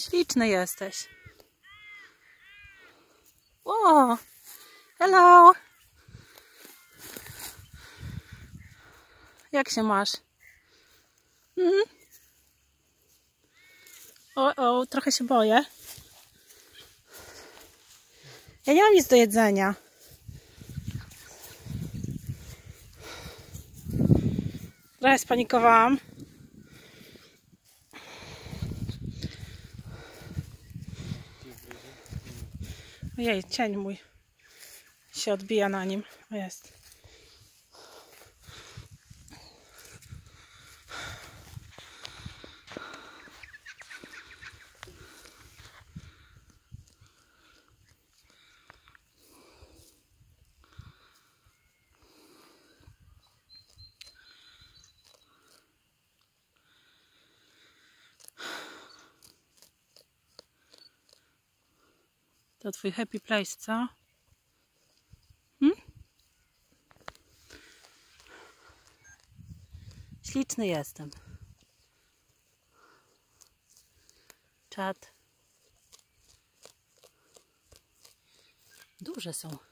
Śliczny jesteś. O, hello. Jak się masz? Mhm. O, o, trochę się boję. Ja nie mam nic do jedzenia. Trochę spanikowałam. Ojej, cień mój się odbija na nim. Jest. To twój happy place, co? Hmm? Śliczny jestem. Czad. Duże są.